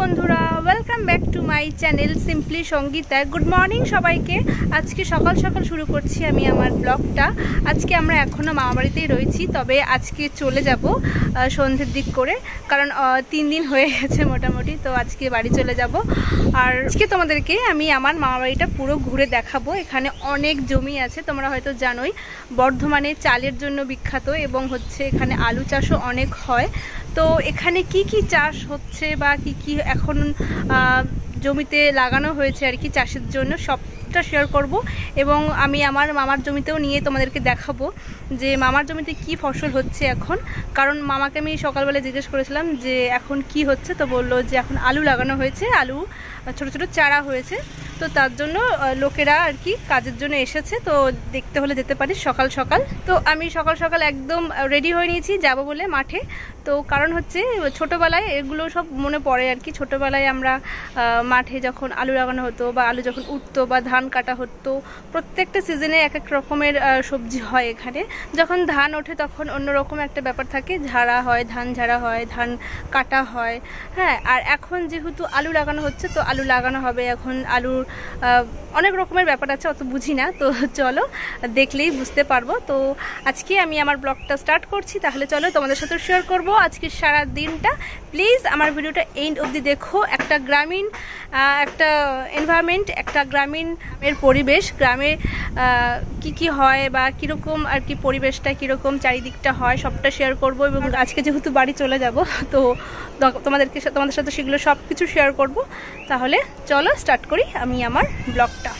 বন্ধুরা welcome back to my channel simply Sangeeta good morning সবাইকে। আজকে সকাল সকাল শুরু করছি আমি আমার ব্লগটা। আজকে আমরা এখনও মামাবাড়িতেই রয়েছি, তবে আজকে চলে যাব সন্ধ্যের দিক করে। কারণ তিন দিন হয়ে গেছে মোটামুটি, তো আজকে বাড়ি চলে যাব। আর আজকে তোমাদেরকে আমি আমার মামাবাড়িটা পুরো ঘুরে দেখাবো। এখানে অনেক জমি আছে, তোমরা হয়তো জানোই। বর্ধমানে চালের জন্য বিখ্যাত এবং হচ্ছে এখানে আলু চাষও অনেক হয়। তো এখানে কি কি চাষ হচ্ছে বা কি কি এখন জমিতে লাগানো হয়েছে আর কি চাষের জন্য সবটা শেয়ার করব এবং আমি আমার মামার জমিতেও নিয়ে তোমাদেরকে দেখাবো যে মামার জমিতে কি ফসল হচ্ছে এখন। কারণ মামাকে আমি সকালবেলা জিজ্ঞেস করেছিলাম যে এখন কি হচ্ছে, তো বলল যে এখন আলু লাগানো হয়েছে। আলু ছোট ছোট চারা হয়েছে। তো তার জন্য লোকেরা আর কি কাজের জন্য এসেছে। তো দেখতে হলে যেতে পারি সকাল সকাল। তো আমি সকাল সকাল একদম রেডি হয়ে নিয়েছি যাব বলে মাঠে। তো কারণ হচ্ছে, ছোটোবেলায় এগুলো সব মনে পড়ে আর কি। ছোটোবেলায় আমরা মাঠে যখন আলু লাগানো হতো বা আলু যখন উঠতো বা ধান কাটা হতো, প্রত্যেকটা সিজনে এক এক রকমের সবজি হয় এখানে। যখন ধান ওঠে তখন অন্যরকম একটা ব্যাপার থাকে। ঝাড়া হয়, ধান ঝাড়া হয়, ধান কাটা হয়। হ্যাঁ আর এখন যেহেতু আলু লাগানো হচ্ছে, তো আলু লাগানো হবে, এখন আলুর অনেক রকমের ব্যাপার আছে, অত বুঝি না, তো চলো দেখলেই বুঝতে পারব। তো আজকে আমি আমার ব্লগটা স্টার্ট করছি, তাহলে চলো তোমাদের সাথে শেয়ার করব আজকে সারা দিনটা। প্লিজ আমার ভিডিওটা এন্ড অবধি দেখো, একটা গ্রামীণ একটা এনভায়রনমেন্ট একটা গ্রামীণ এর পরিবেশ, গ্রামে কি কি হয় বা কীরকম আর কি পরিবেশটা, কীরকম চারিদিকটা হয়, সবটা শেয়ার করব এবং আজকে যেহেতু বাড়ি চলে যাব, ত- তোমাদেরকে, তোমাদের সাথে সেগুলো সব কিছু শেয়ার করব। তাহলে চলো স্টার্ট করি আমি আমার ব্লগটা।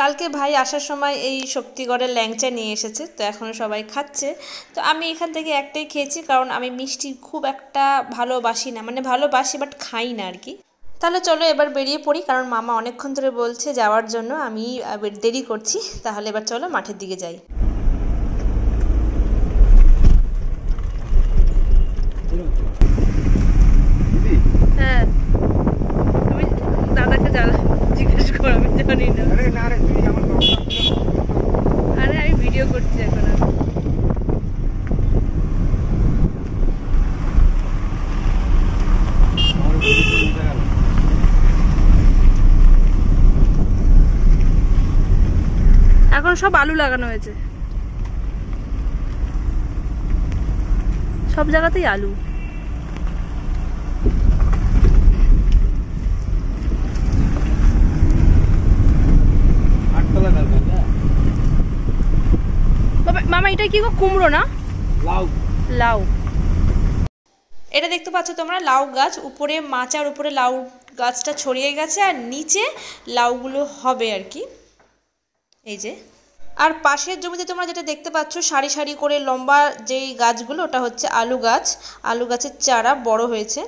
কালকে ভাই আসার সময় এই শক্তিগড়ের ল্যাংচা নিয়ে এসেছে, তো এখন সবাই খাচ্ছে। তো আমি এখান থেকে একটাই খেয়েছি, কারণ আমি মিষ্টি খুব একটা ভালোবাসি না মানে ভালোবাসি বাট খাই না আর কি তাহলে চলো এবার বেরিয়ে পড়ি, কারণ মামা অনেকক্ষণ ধরে বলছে যাওয়ার জন্য আমি দেরি করছি, তাহলে এবার চলো মাঠের দিকে যাই হ্যাঁ তুমি দাদাকে জানা জিজ্ঞেস জানি না। আরে আমি ভিডিও করছি এখন। এখন সব আলু লাগানো হয়েছে। সব জায়গাতেই আলু। বাবা মামা এটা কি গো কুমড়ো না? লাউ। লাউ। এটা দেখতে পাচ্ছ তোমরা লাউ গাছ। উপরে মাচার উপরে লাউ গাছটা ছড়িয়ে গেছে আর নিচে লাউগুলো হবে আর কি। এই যে। আর পাশের জমিতে তোমরা যেটা দেখতে পাচ্ছ সারি সারি করে লম্বা যেই গাছগুলো ওটা হচ্ছে আলু গাছ। আলু গাছের চারা বড় হয়েছে।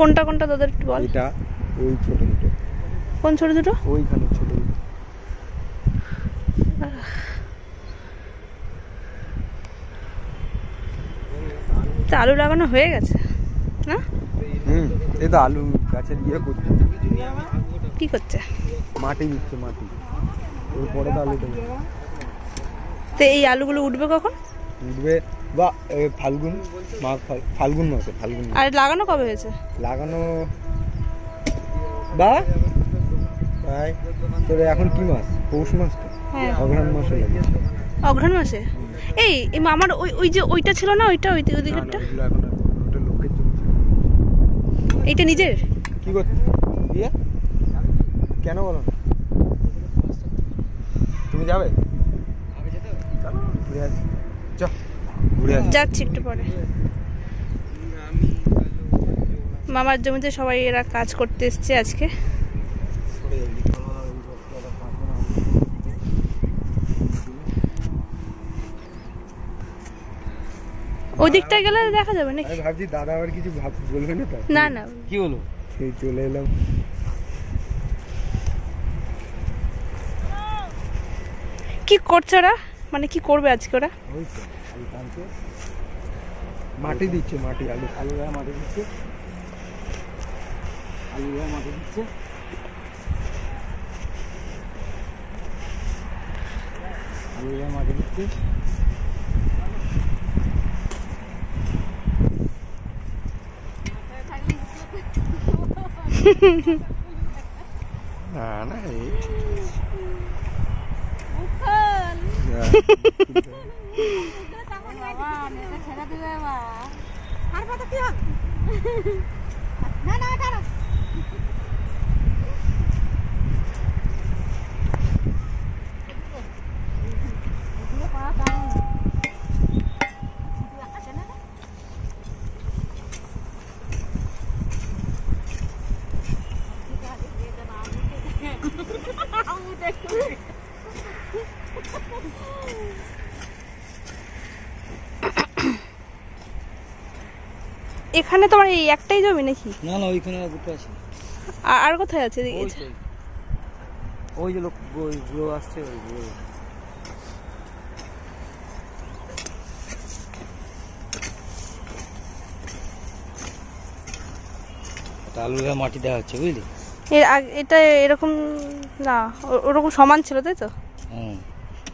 তোদের একটু বল? এটা ওই ছোট দুটো। কোন ছোট দুটো? ওইখানে ছোট দুটো। তা আলু লাগানো হয়ে গেছে না? হুম এই তো আলু গাছের ইয়ে করছে। কি করছে? মাটি দিচ্ছে মাটি। ওর পরে তো আলু তো এই আলুগুলো উঠবে কখন? উঠবে বা এ, ফাল্গুন মাঘ ফাল্গুন মাসে ফাল্গুন। আর লাগানো কবে হয়েছে? লাগানো বা প্রায় তোর এখন কি মাস? পৌষ মাস তো হ্যাঁ। অঘ্রাণ মাসে অঘ্রাণ মাসে? এই মামার ওই ওই যে ওইটা ছিল না? ওইটা ওই জন্য এইটা নিজের? কি করতে? দিয়ে কেন বলো তুমি যাবে? চলো, যাচ্ছি একটু পরে। মামার জমিতে সবাই এরা কাজ করতে এসছে আজকে। দিকটায় গেলে দেখা যাবে নাকি? আমি ভাবছি দাদা আবার কিছু ভাব বলবে না তো? না না। কি হলো? সেই চলে এলাম। কি করছে ওরা? মানে কি করবে আজকে ওরা? আলু টানছে মাটি দিচ্ছে মাটি আলু। আলু গায়ে মাটি দিচ্ছে। আলু গায়ে মাটি দিচ্ছে। আলু গায়ে মাটি দিচ্ছে। না না এই Ada dua wah. Harus patok yuk. Nana, taruh. এখানে তোমার এই একটাই জমি নাকি? না না ওইখানে আর দুটো আছে। আর- কোথায় আছে ওই ওই যে লোক ওই গুলো আসছে ওই গুলো এটা আলু গায়ে মাটি দেওয়া হচ্ছে বুঝলি? এর আগ- এটা এরকম না ওরকম সমান ছিল তাই তো? হুম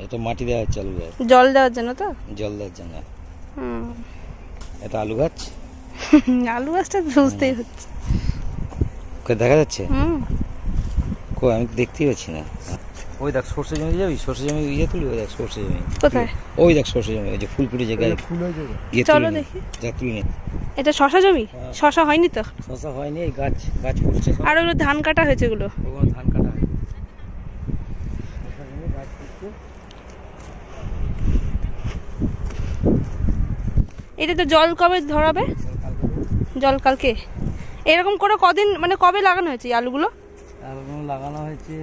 এটা মাটি দেওয়া হচ্ছে আলু জল দেওয়ার জন্য তো? জল দেওয়ার জন্য। হুম। এটা আলু গাছ? আলু গাছটা বুঝতেই হচ্ছে। দেখা যাচ্ছে? হুম। কো আমি দেখতেই পাচ্ছি না। ওই দেখ সর্ষে জমি যাবি? সর্ষে জমি ইয়ে তুলি ওই দেখ সর্ষে জমি। কোথায়? ওই দেখ সর্ষে জমি ওই যে ফুল ফুটে জায়গায় ফুল হয়েছে তো? গিয়ে চলো দেখি। যা তুলে নে। এটা শশা জমি? হ্যাঁ। শশা হয়নি তো? শশা হয়নি এই গাছ গাছ ফুটছে আর ওগুলো ধান কাটা হয়েছে এগুলো ওখানে ধান কাটা হয় এটা তো জল কবে ধরাবে? জল কালকে? এরকম করে কদিন মানে কবে লাগানো হয়েছে আলুগুলো? লাগানো হয়েছে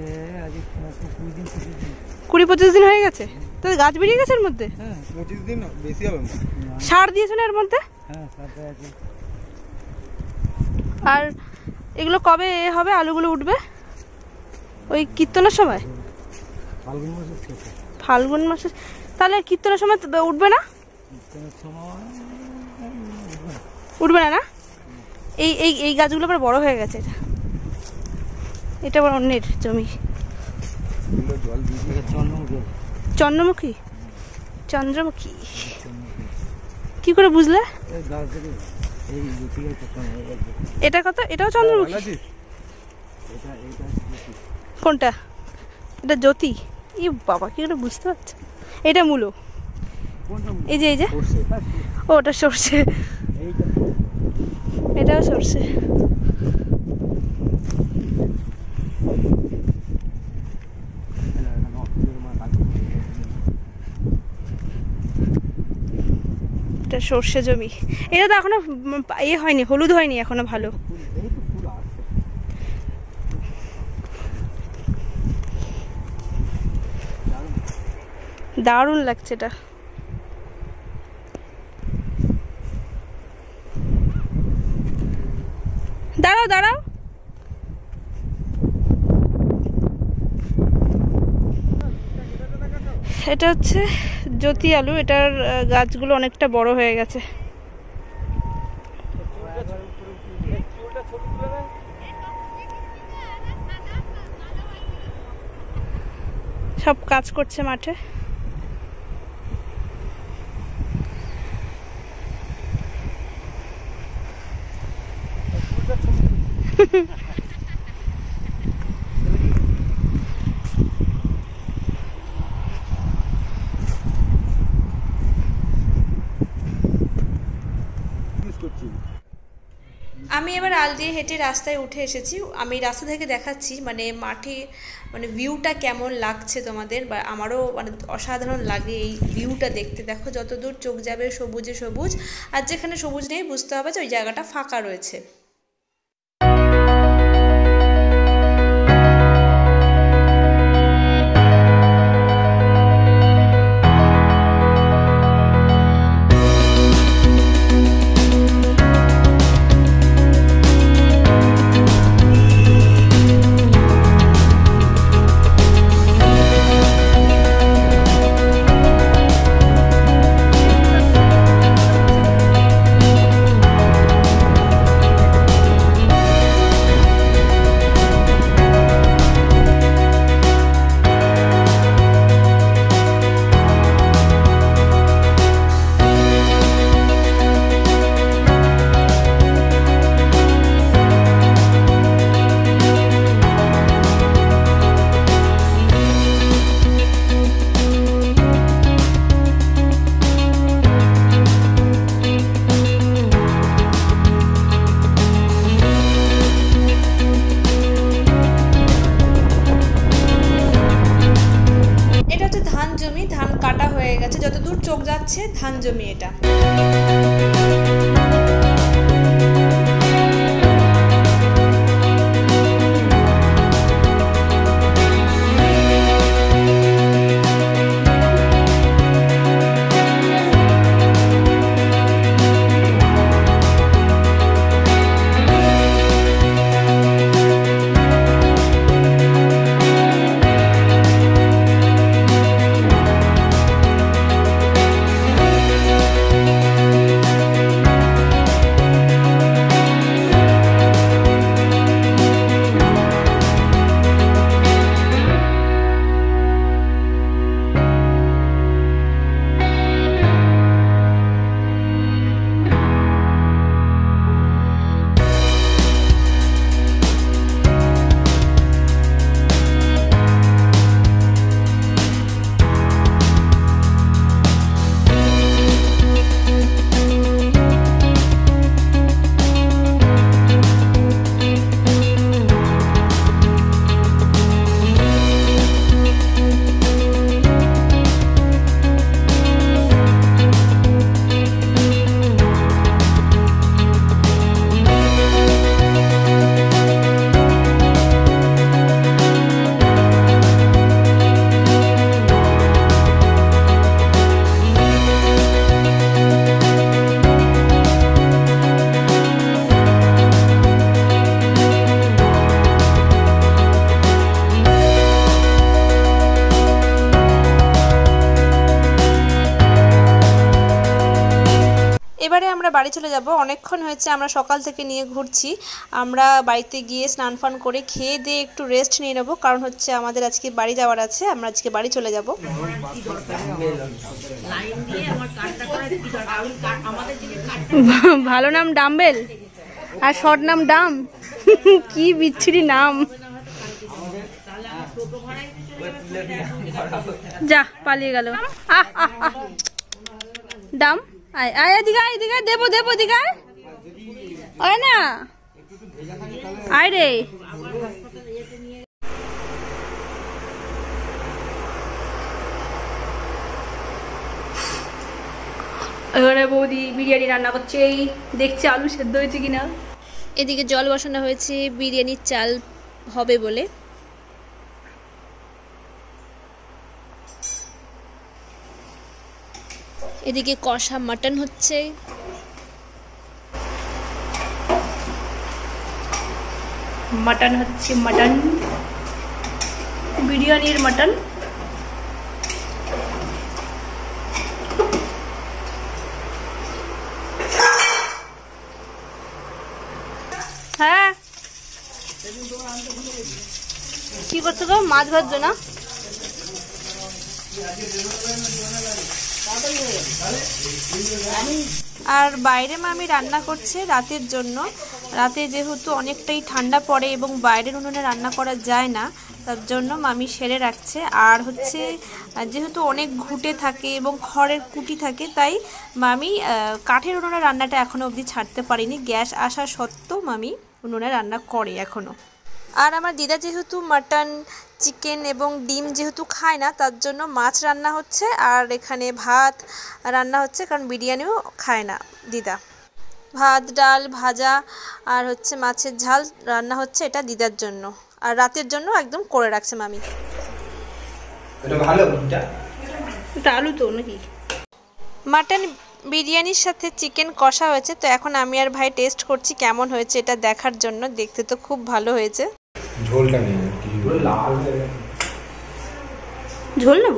কুড়ি পঁচিশ দিন। হয়ে গেছে? তো গাছ বেরিয়ে গেছে এর মধ্যে? হ্যাঁ সার দিয়েছ না এর মধ্যে? হ্যাঁ আর এগুলো কবে এ হবে? আলুগুলো উঠবে? ওই কীর্তনের সময়? ফাল্গুন মাসে তাহলে কীর্তনের সময় তো উঠবে না? উঠবে না না? এই এই এই গাছগুলো আবার বড় হয়ে গেছে। এটা এটা আবার অন্যের জমি। চন্দ্রমুখী। চন্দ্রমুখী? কি করে বুঝলে? এটা কত? এটাও চন্দ্রমুখী? কোনটা? এটা জ্যোতি? ই বাবা কি করে বুঝতে পারছ? এটা মূলো। এই যে এই যে। ও ওটা সর্ষে। এইটা এটাও সর্ষে এটা সর্ষে জমি। এটা তো এখনও ইয়ে হয়নি, হলুদ হয়নি এখনও ভালো। দারুণ লাগছে এটা। এটা হচ্ছে জ্যোতি আলু। এটার গাছগুলো অনেকটা বড় হয়ে গেছে। সব কাজ করছে মাঠে। ইউজ এবার আল দিয়ে হেঁটে রাস্তায় উঠে এসেছি। আমি রাস্তা থেকে দেখাচ্ছি মানে মাঠে মানে ভিউটা কেমন লাগছে তোমাদের? বা আমারও মানে অসাধারণ লাগে এই ভিউটা দেখতে। দেখো যত দূর চোখ যাবে সবুজে সবুজ, আর যেখানে সবুজ নেই বুঝতে হবে যে ওই জায়গাটা ফাঁকা রয়েছে। বাড়ি চলে যাব। অনেকক্ষণ হয়েছে আমরা সকাল থেকে নিয়ে ঘুরছি। আমরা বাড়িতে গিয়ে স্নান ফান করে খেয়ে দিয়ে একটু রেস্ট নিয়ে নেব। কারণ হচ্ছে আমাদের আজকে বাড়ি যাওয়ার আছে আমরা আজকে বাড়ি চলে যাব। ভালো নাম ডাম্বেল আর শর্ট নাম ডাম। কি বিচ্ছিরি নাম। যা পালিয়ে গেল। আহ, আহ। ডাম? আয় এদিকে এদিকে না। এবারে বৌদি বিরিয়ানি রান্না করছে, এই দেখছে আলু সেদ্ধ হয়েছে কিনা। এদিকে জল বসানো হয়েছে, বিরিয়ানির চাল হবে বলে। এদিকে কষা মাটন হচ্ছে। মাটন হচ্ছে মাটন। বিরিয়ানির মাটন। হ্যাঁ। কি করছ গো? মাছ ভাজছো না? আর বাইরে মামি রান্না করছে রাতের জন্য। রাতে যেহেতু অনেকটাই ঠান্ডা পড়ে এবং বাইরের উনুনে রান্না করা যায় না, তার জন্য মামি সেরে রাখছে। আর হচ্ছে, যেহেতু অনেক ঘুটে থাকে এবং খড়ের কুটি থাকে, তাই মামি কাঠের উনুনে রান্নাটা এখনও অবধি ছাড়তে পারিনি। গ্যাস আসা সত্ত্বেও মামি উনুনে রান্না করে এখনও আর আমার দিদা যেহেতু মাটন চিকেন এবং ডিম যেহেতু খায় না তার জন্য মাছ রান্না হচ্ছে আর এখানে ভাত রান্না হচ্ছে কারণ বিরিয়ানিও খায় না দিদা। ভাত ডাল ভাজা আর হচ্ছে মাছের ঝাল রান্না হচ্ছে এটা দিদার জন্য। আর রাতের জন্য একদম করে রাখছে মামি। এটা ভালো এটা এটা আলু তো নাকি? মাটন বিরিয়ানির সাথে চিকেন কষা হয়েছে তো এখন আমি আর ভাই টেস্ট করছি কেমন হয়েছে এটা দেখার জন্য। দেখতে তো খুব ভালো হয়েছে। ঝোলটা নেই আর কি? ঝোল নেব?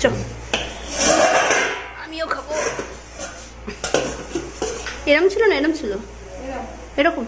চ আমিও খাব। এরম ছিল না এরম ছিল? এরকম?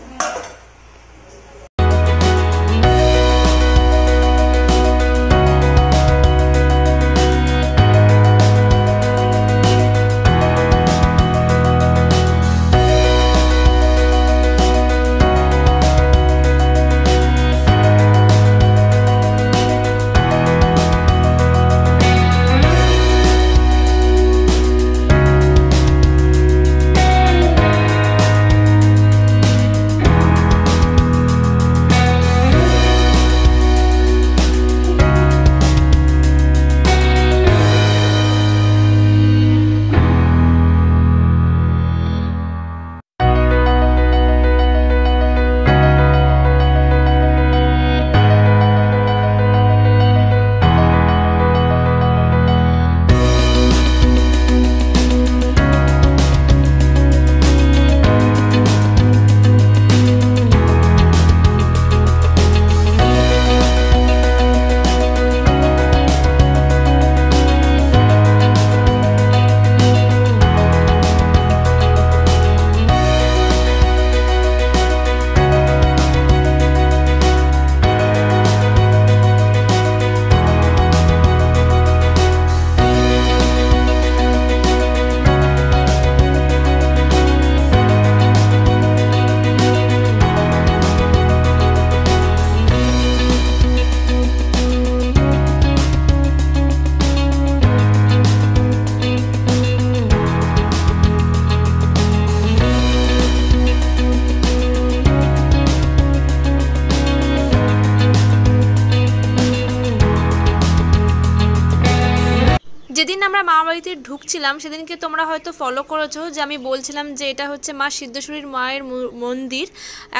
যেদিন আমরা মা বাড়িতে ঢুকছিলাম, সেদিনকে তোমরা হয়তো ফলো করেছ যে আমি বলছিলাম যে এটা হচ্ছে মা সিদ্ধেশ্বরীর মায়ের মন্দির,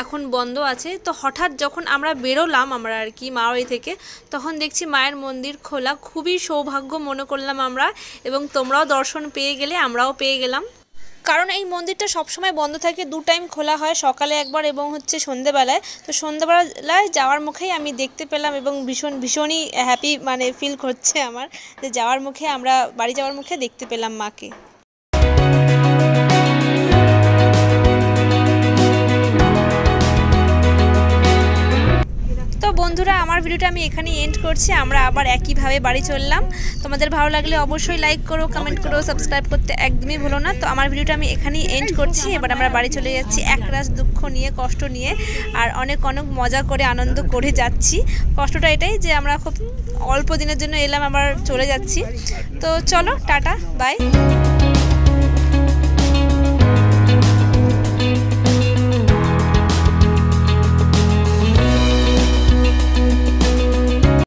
এখন বন্ধ আছে। তো হঠাৎ যখন আমরা বেরোলাম আমরা আর কি মা বাড়ি থেকে, তখন দেখছি মায়ের মন্দির খোলা। খুবই সৌভাগ্য মনে করলাম আমরা এবং তোমরাও দর্শন পেয়ে গেলে আমরাও পেয়ে গেলাম। কারণ এই মন্দিরটা সবসময় বন্ধ থাকে, দু টাইম খোলা হয়, সকালে একবার এবং হচ্ছে সন্ধেবেলায়। তো সন্ধেবেলায় যাওয়ার মুখেই আমি দেখতে পেলাম এবং ভীষণ, ভীষণই হ্যাপি মানে ফিল করছে আমার যে যাওয়ার মুখে আমরা, বাড়ি যাওয়ার মুখে দেখতে পেলাম মাকে। ভিডিওটা আমি এখানেই এন্ড করছি। আমরা আবার একইভাবে বাড়ি চললাম। তোমাদের ভালো লাগলে অবশ্যই লাইক করো কমেন্ট করো সাবস্ক্রাইব করতে একদমই ভুলো না। তো আমার ভিডিওটা আমি এখানেই এন্ড করছি। এবার আমরা বাড়ি চলে যাচ্ছি একরাশ দুঃখ নিয়ে, কষ্ট নিয়ে, আর অনেক অনেক মজা করে, আনন্দ করে যাচ্ছি। কষ্টটা এটাই যে আমরা খুব অল্প দিনের জন্য এলাম, আবার চলে যাচ্ছি। তো চলো, টাটা বাই